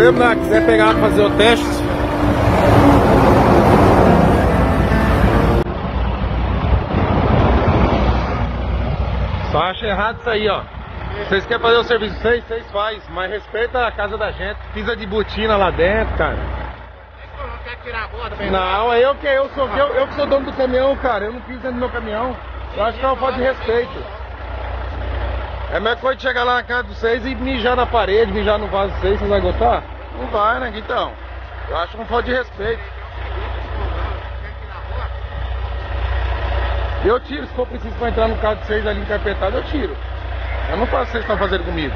mesmo, né? Quiser pegar pra fazer o teste. Só acho errado isso aí, ó. Vocês querem fazer o serviço de vocês, vocês faz, mas respeita a casa da gente. Pisa de botina lá dentro, cara. Não quer tirar a Não, é eu que eu sou eu, eu que sou dono do caminhão, cara. Eu não piso dentro do meu caminhão. Eu acho que é uma falta de respeito. É a mesma coisa de chegar lá na casa de vocês e mijar na parede, mijar no vaso de vocês, vocês vão gostar? Não vai, né, então. Eu acho uma falta de respeito. Eu tiro, se for preciso pra entrar no carro de vocês ali encarpetado, eu tiro. Eu não faço o que vocês estão fazendo comigo.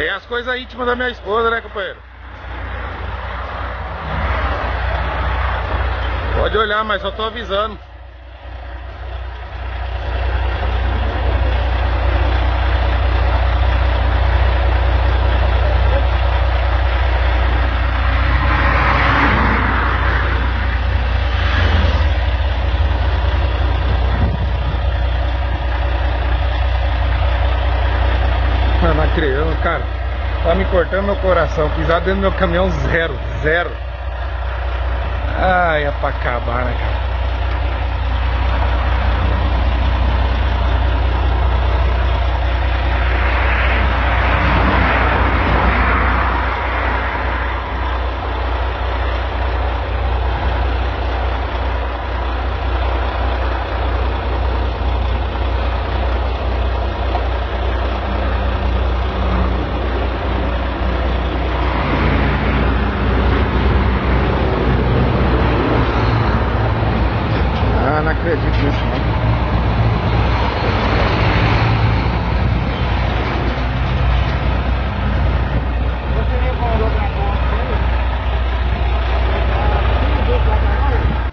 Aí é as coisas íntimas da minha esposa, né, companheiro? Pode olhar, mas só tô avisando. Acredito, cara. Tá me cortando meu coração. Pisar dentro do meu caminhão zero, zero. Ai, é pra acabar, né, cara? Ah, não acredito nisso, não.